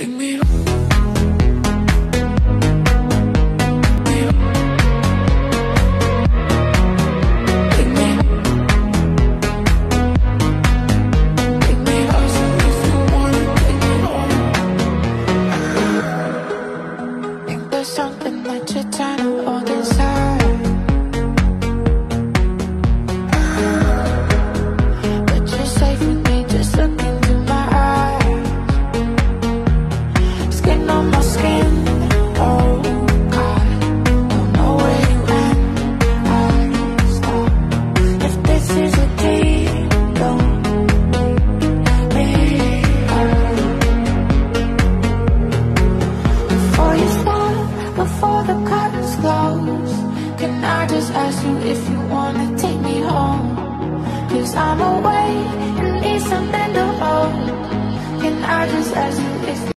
Take me home. Something that you're trying to hold the curtains close, can I just ask you if you wanna take me home? Cause I'm away and need something to hold. Can I just ask you